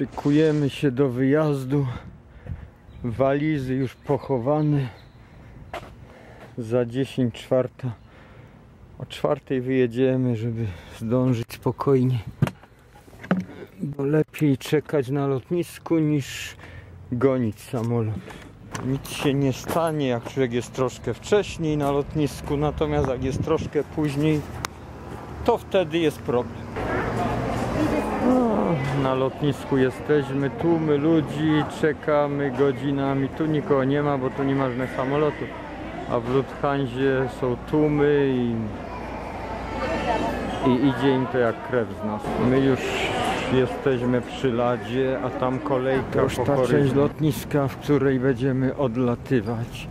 Szykujemy się do wyjazdu. Walizy już pochowane. Za 10 czwarta. O czwartej wyjedziemy, żeby zdążyć spokojnie. Bo lepiej czekać na lotnisku niż gonić samolot. Nic się nie stanie, jak człowiek jest troszkę wcześniej na lotnisku, natomiast jak jest troszkę później, to wtedy jest problem. Na lotnisku jesteśmy, tłumy ludzi, czekamy godzinami. Tu nikogo nie ma, bo tu nie ma żadnych samolotów. A w Lufthansie są tłumy i, i idzie im to jak krew z nas. My już jesteśmy przy ladzie, a tam kolejka to już ta część lotniska, w której będziemy odlatywać.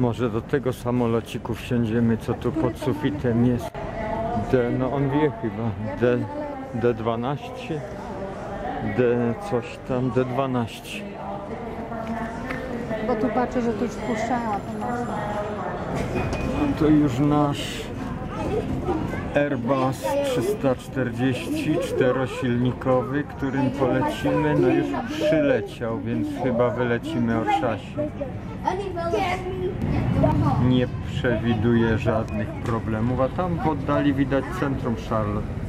Może do tego samolociku wsiądziemy, co tu pod sufitem jest. D, no on wie chyba. D, D12. D coś tam, D12. Bo tu patrzę, że tu już wpuszczają. To już nasz Airbus 340 czterosilnikowy, którym polecimy, no już przyleciał, więc chyba wylecimy o czasie. Nie przewiduje żadnych problemów, a tam w oddali widać centrum Charlotte.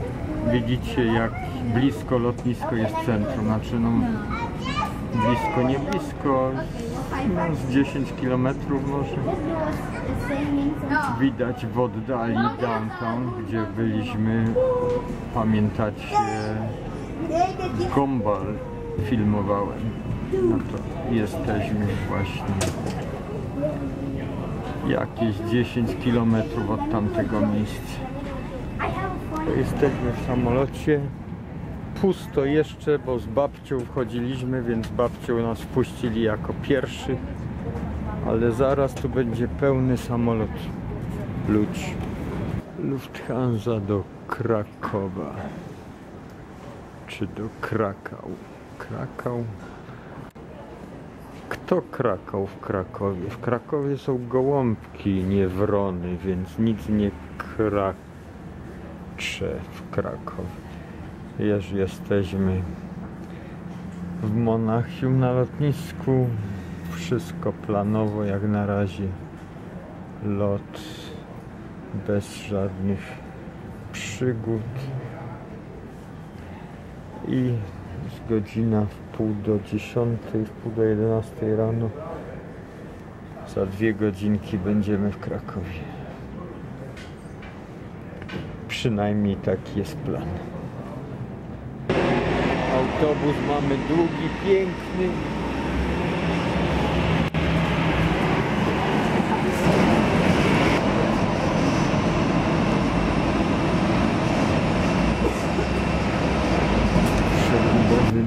Widzicie jak blisko lotnisko jest centrum, znaczy no blisko, nie blisko, no z 10 km może. Widać w oddali downtown, gdzie byliśmy, pamiętacie, Gombal filmowałem. No to jesteśmy właśnie jakieś 10 km od tamtego miejsca. Jesteśmy w samolocie. Pusto jeszcze, bo z babcią wchodziliśmy, więc babcią nas wpuścili jako pierwszy. Ale zaraz tu będzie pełny samolot ludzi. Lufthansa do Krakowa. Czy do Krakał? Krakał? Kto Krakał w Krakowie? W Krakowie są gołąbki, nie wrony, więc nic nie kracze w Krakowie. Już jesteśmy w Monachium na lotnisku. Wszystko planowo jak na razie. Lot bez żadnych przygód. I jest godzina w pół do dziesiątej, w pół do jedenastej rano. Za dwie godzinki będziemy w Krakowie. Przynajmniej taki jest plan. Autobus mamy długi, piękny.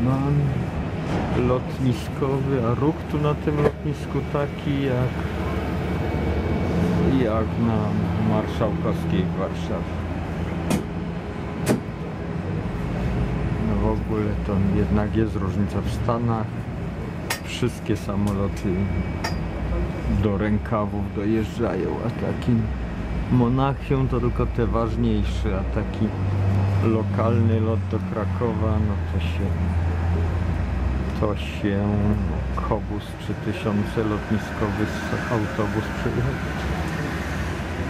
Mamy lotniskowy, a ruch tu na tym lotnisku taki jak jak na Marszałkowskiej w Warszawie. Ogóle to jednak jest różnica w Stanach. Wszystkie samoloty do rękawów dojeżdżają, a taki Monachium to tylko te ważniejsze, a taki lokalny lot do Krakowa, no to się to się Kobus 3000 lotniskowy s- autobus przyjechał.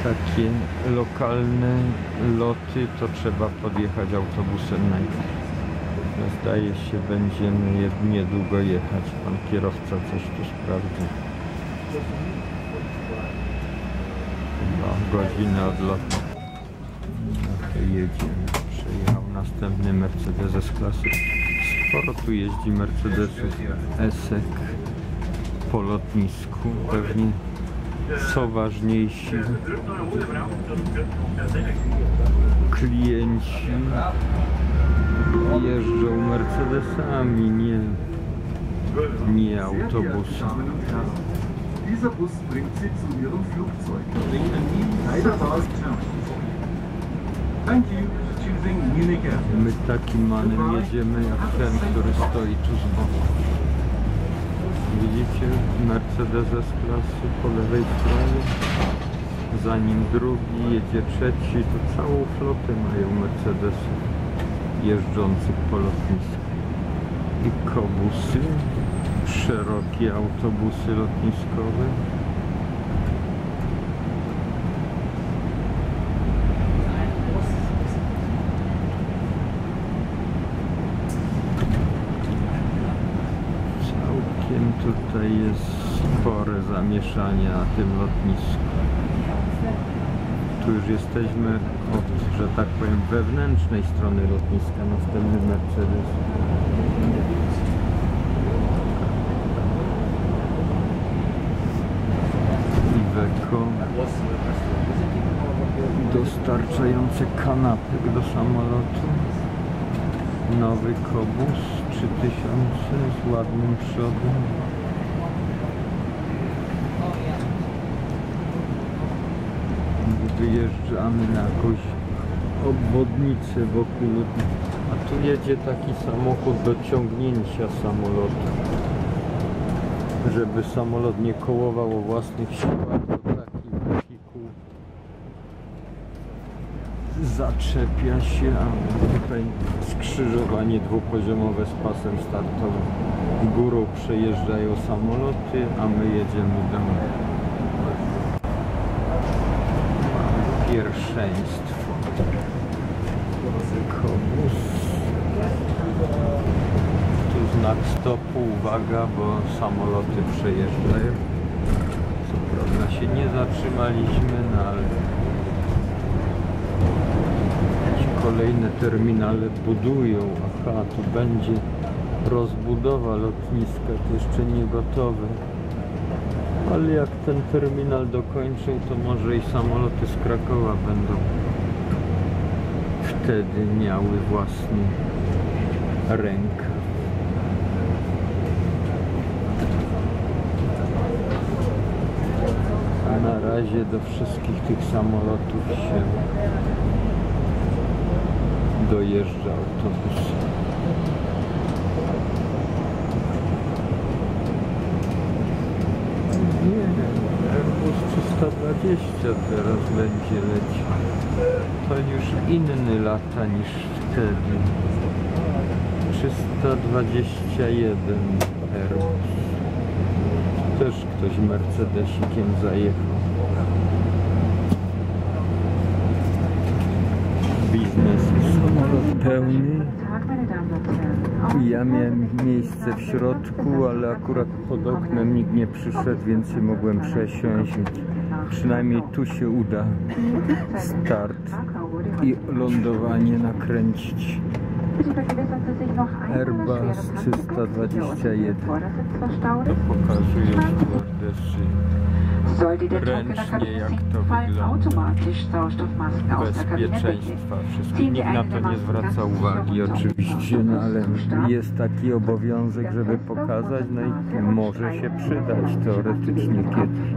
Takie lokalne loty to trzeba podjechać autobusem najpierw. Zdaje się będziemy niedługo jechać. Pan kierowca coś tu sprawdzi. No, godzinę odlotu. No to jedziemy. Przyjechał następny Mercedes z klasy. Sporo tu jeździ Mercedesów Esek po lotnisku. Pewnie są ważniejsi klienci jeżdżą Mercedesami, nie, nie autobusem. Dieser Bus bringt Sie zu Ihrem Flugzeug. Leider war es Thank you for choosing Munich Airport. My takim manem jedziemy jak ten, który stoi tu z boku. Widzicie Mercedes z klasy po lewej stronie. Za nim drugi, jedzie trzeci. To całą flotę mają Mercedesów jeżdżących po lotnisku. i kobusy, szerokie autobusy lotniskowe. Całkiem tutaj jest spore zamieszanie na tym lotnisku. Tu już jesteśmy od, że tak powiem, wewnętrznej strony lotniska. Następny Mercedes. Iveco dostarczające kanapek do samolotu. Nowy Kobus 3000 z ładnym przodem. Wyjeżdżamy na jakąś obwodnicę wokół lotniska. A tu jedzie taki samochód do ciągnięcia samolotu. Żeby samolot nie kołował o własnych siłach, to taki wehikuł zaczepia się, a tutaj skrzyżowanie dwupoziomowe z pasem startowym. Górą przejeżdżają samoloty, a my jedziemy dalej. Pierwszeństwo. Kobus. Tu znak stopu, uwaga, bo samoloty przejeżdżają. Co prawda się nie zatrzymaliśmy, no ale kolejne terminale budują. Aha, tu będzie rozbudowa lotniska, to jeszcze nie gotowe. Ale jak ten terminal dokończą, to może i samoloty z Krakowa będą wtedy miały własny rękaw. A na razie do wszystkich tych samolotów się dojeżdża autobus. Nie, Airbus 320 teraz będzie leciał. To już inny lata niż wtedy. 321 Airbus. Też ktoś Mercedesikiem zajechał. Biznes. Samolot pełny. Ja miałem miejsce w środku, ale akurat pod oknem nikt nie przyszedł, więc się mogłem przesiąść. Przynajmniej tu się uda start i lądowanie nakręcić. Airbus 321. To pokazuje Ręcznie, jak to wygląda. bezpieczeństwa wszystkich. Nikt na to nie zwraca uwagi oczywiście, no ale jest taki obowiązek, żeby pokazać, no i może się przydać teoretycznie kiedyś.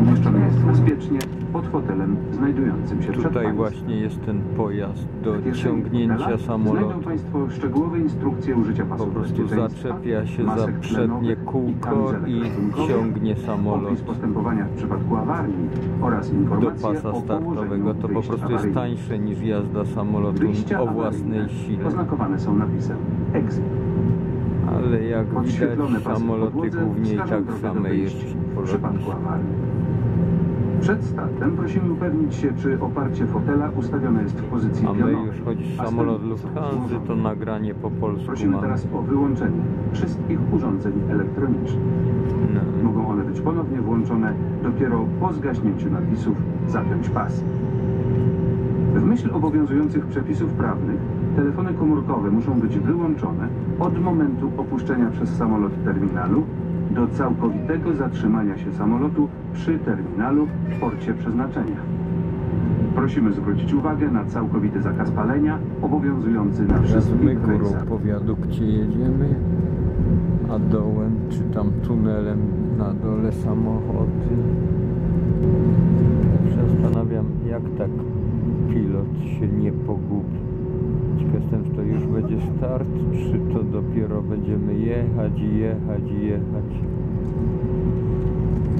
Umieszczony jest bezpiecznie pod fotelem znajdującym się Tutaj właśnie jest ten pojazd do ciągnięcia samolotu. Państwo szczegółowe instrukcje użycia Po pasów prostu bezpieczeństwa, zaczepia się za przednie kółko i ciągnie samolot opis postępowania w przypadku awarii oraz do informacje pasa o startowego. To po prostu jest tańsze niż jazda samolotu Wyjścia o własnej sile. oznakowane są napisem EXIT. Ale jak widać samoloty głównie i tak do same jeżdżą po w przypadku awarii. Przed startem prosimy upewnić się, czy oparcie fotela ustawione jest w pozycji A my pionowej, już choć a samolot Lufthansa, to nagranie po polsku Prosimy mamy. teraz o wyłączenie wszystkich urządzeń elektronicznych. No. Mogą one być ponownie włączone dopiero po zgaśnięciu napisów Zapiąć pas. W myśl obowiązujących przepisów prawnych, telefony komórkowe muszą być wyłączone od momentu opuszczenia przez samolot terminalu do całkowitego zatrzymania się samolotu przy terminalu w porcie przeznaczenia. Prosimy zwrócić uwagę na całkowity zakaz palenia obowiązujący na Teraz my wszystkich górą rejsach. po wiadukcie jedziemy, a dołem czy tam tunelem na dole samochody. Zastanawiam, jak tak pilot się nie pogubi ciekaw jestem, czy to już będzie start, czy to dopiero będziemy jechać i jechać i jechać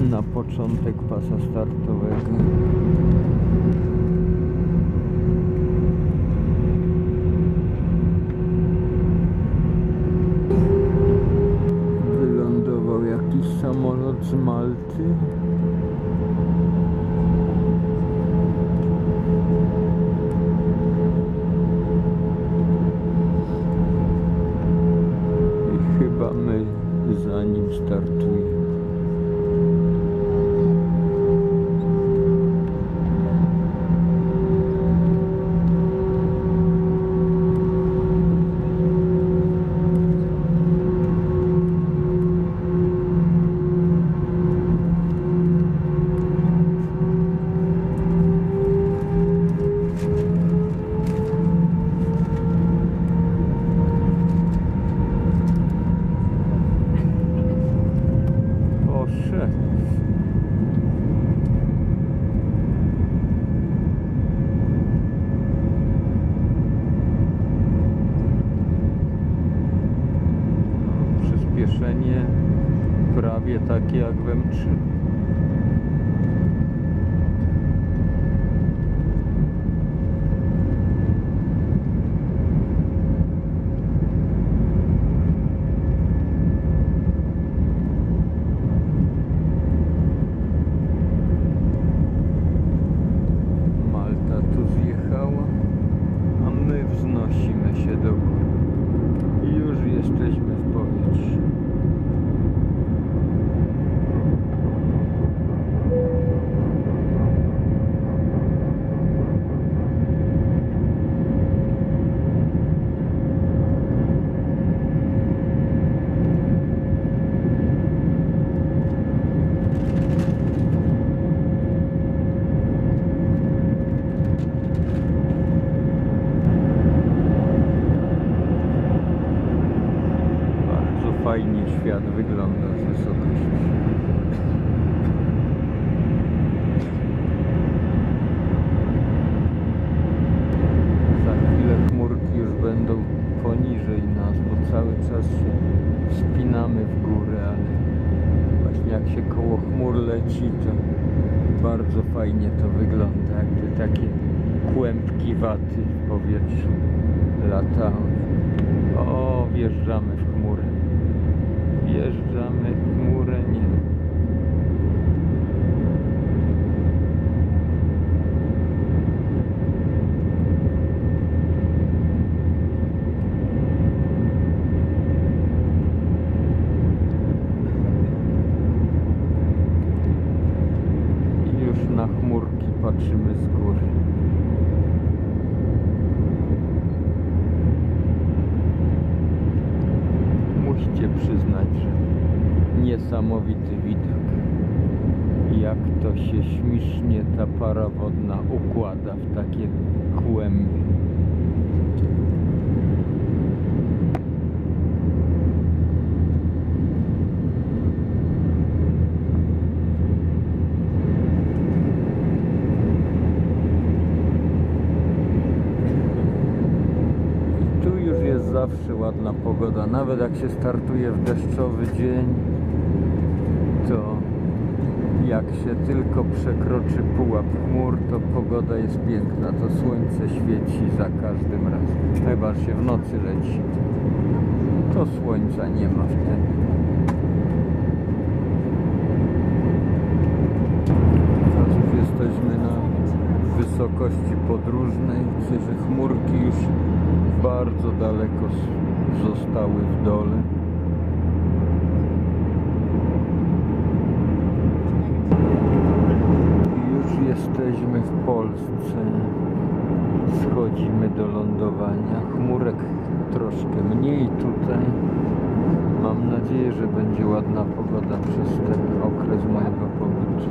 na początek pasa startowego. Wylądował jakiś samolot z Malty. chapter 2 Prawie takie jak w M3. Malta tu zjechała, a my wznosimy się do góry. I już jesteśmy w powietrzu. Bardzo fajnie świat wygląda z wysokości. Za chwilę chmurki już będą poniżej nas, bo cały czas się wspinamy w górę, ale właśnie jak się koło chmur leci, to bardzo fajnie to wygląda, jakby takie kłębki waty w powietrzu latały. O, wjeżdżamy w chmurę. Wjeżdżamy w chmurę, nie. I już na chmurki patrzymy z góry. Musicie przyznać, że niesamowity widok. Jak to się śmiesznie ta para wodna układa w takie kłęby. Tu już jest zawsze ładna pogoda. Nawet jak się startuje w deszczowy dzień, jak się tylko przekroczy pułap chmur, to pogoda jest piękna. To słońce świeci za każdym razem. Chyba się w nocy leci. To słońca nie ma wtedy. Teraz już jesteśmy na wysokości podróżnej. Że chmurki już bardzo daleko zostały w dole. I już w Polsce. Schodzimy do lądowania. Chmurek troszkę mniej tutaj. Mam nadzieję, że będzie ładna pogoda przez ten okres mojego pobytu.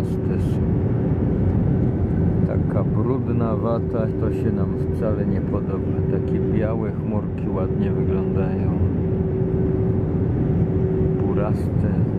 Niektóre te chmury całkiem buraste są. Tak taka brudna wata, to się nam wcale nie podoba. Takie białe chmurki ładnie wyglądają. Buraste.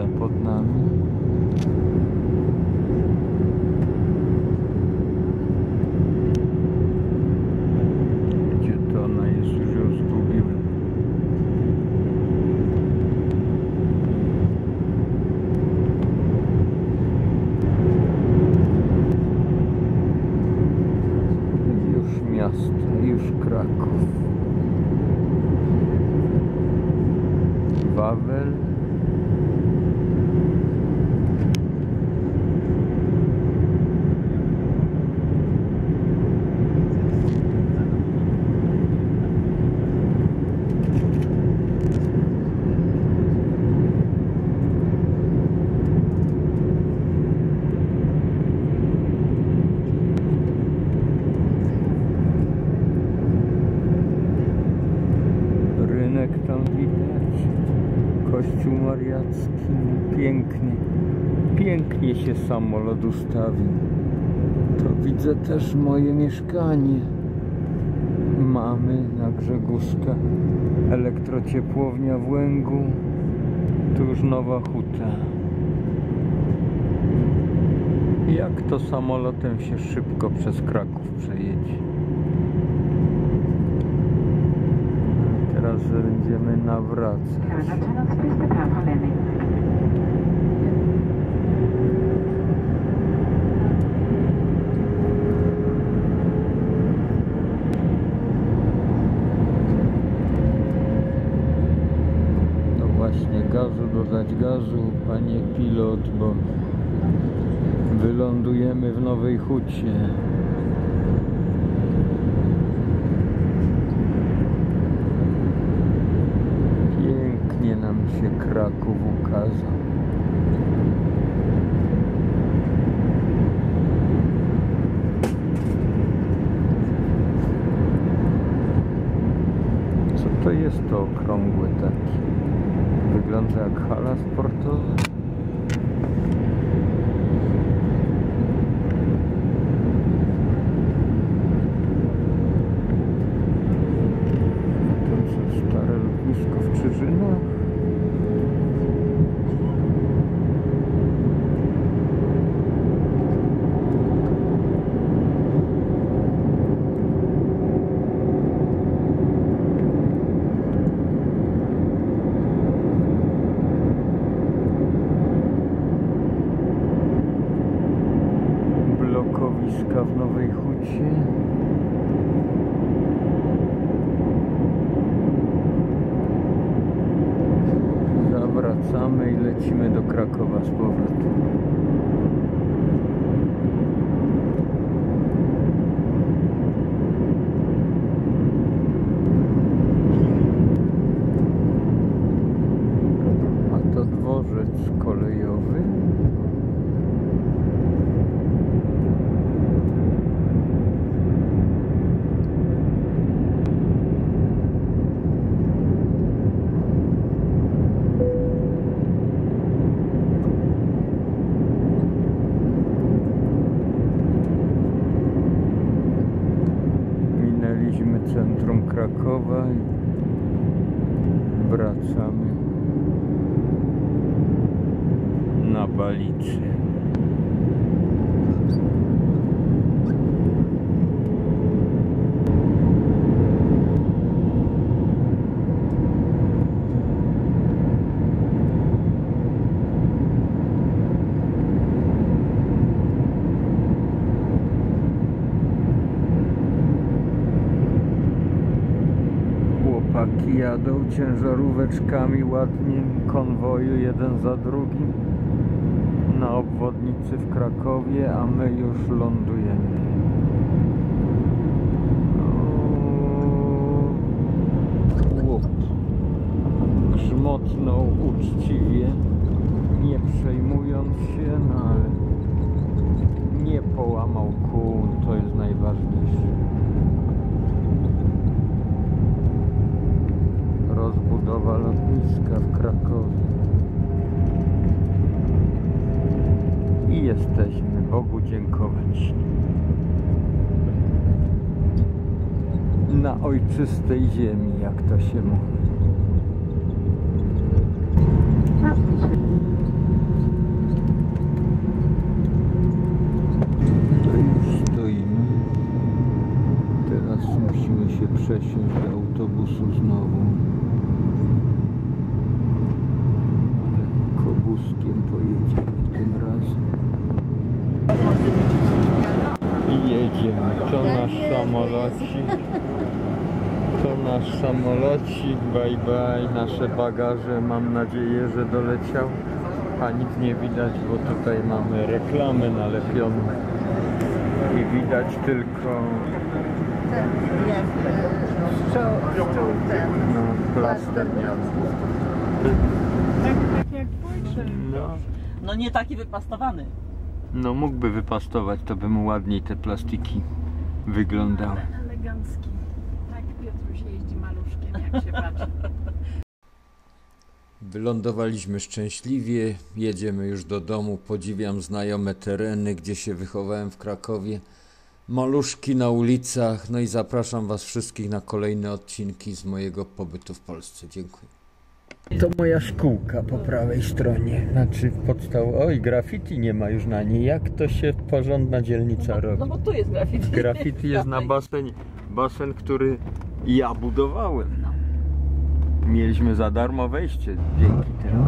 the Pięknie. Pięknie się samolot ustawił. To widzę też moje mieszkanie. Mamy na Grzeguska elektrociepłownia w Łęgu. Tu już nowa huta. Jak to samolotem się szybko przez Kraków przejedzie? Teraz będziemy nawracać. Körnertrennungspiste per forländing. No właśnie, gazu panie pilot, bo wylądujemy w Nowej Hucie. Pięknie nam się Kraków ukazał. Co to jest to okrągłe takie? Wygląda jak hala sportowa. To co, stare lotnisko w Czyżynach? Blokowiska w Nowej Hucie. Zawracamy i lecimy do Krakowa z powrotem. Wracamy na Balicy. Jadą ciężaróweczkami ładnie konwoju jeden za drugim na obwodnicy w Krakowie, a my już lądujemy. Chłop grzmotnął uczciwie, nie przejmując się, no ale nie połamał kół, to jest najważniejsze. Rozbudowa lotniska w Krakowie. I jesteśmy Bogu dziękować. Na ojczystej ziemi, jak to się mówi. Musimy się przesiąść do autobusu znowu. Kobuskiem pojedziemy tym razem. I jedziemy. To nasz samolocik. To nasz samolocik. Bye bye. Nasze bagaże mam nadzieję, że doleciał. A nic nie widać, bo tutaj mamy reklamy nalepione. I widać tylko no, plaster. No. No nie taki wypastowany. No mógłby wypastować, to by mu ładniej te plastiki wyglądały. elegancki. Tak Piotruś jeździ maluszkiem, jak się patrzy. Wylądowaliśmy szczęśliwie, jedziemy już do domu, podziwiam znajome tereny, gdzie się wychowałem w Krakowie. Maluszki na ulicach, no i zapraszam Was wszystkich na kolejne odcinki z mojego pobytu w Polsce. Dziękuję. To moja szkółka po prawej stronie, znaczy podstał. Oj, graffiti nie ma już na niej. Jak to się porządna dzielnica robi? No bo tu jest graffiti. Graffiti jest na basenie. Basen, który ja budowałem. Mieliśmy za darmo wejście dzięki temu.